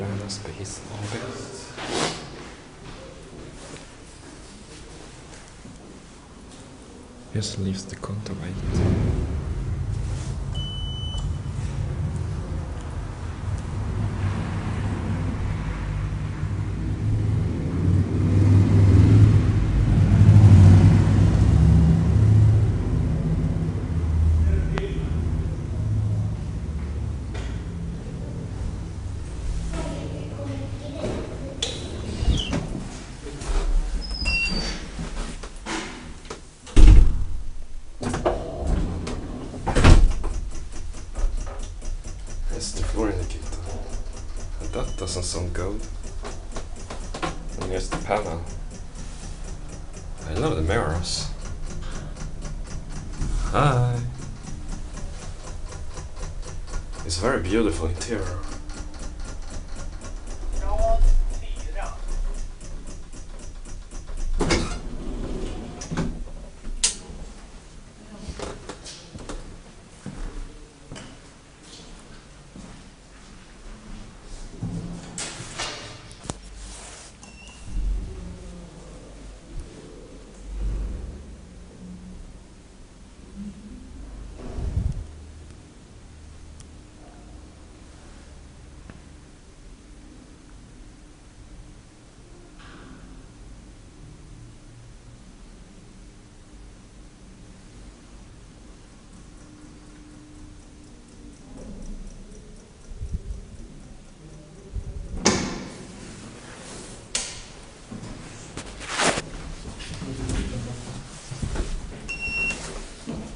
Moderna Space AB. Just leaves the kontoajt. Here's floor indicator. And that doesn't sound good. And here's the panel. I love the mirrors. Hi. It's very beautiful interior.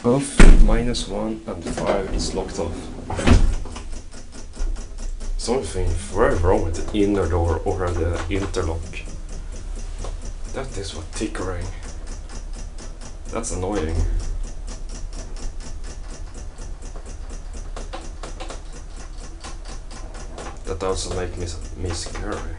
Both minus one and five is locked off. Something very wrong with the inner door or the interlock. That is what tickering. That's annoying. That also makes me, me scary.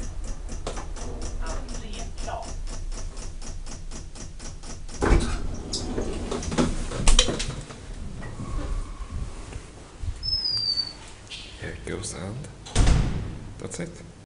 Here it goes and that's it.